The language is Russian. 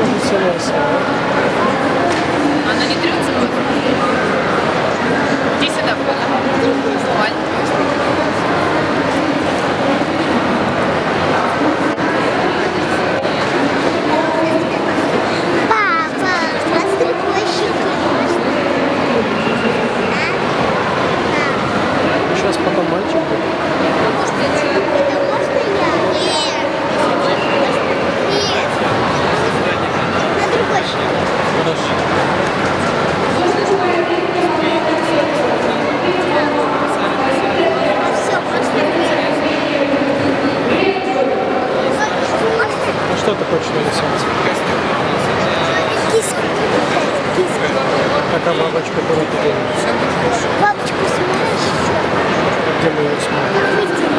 antes de ser что ты хочешь нарисовать? Киску. Киску. Какая бабочка, делаешь? Бабочку смотришь? Где мы ее смотрим?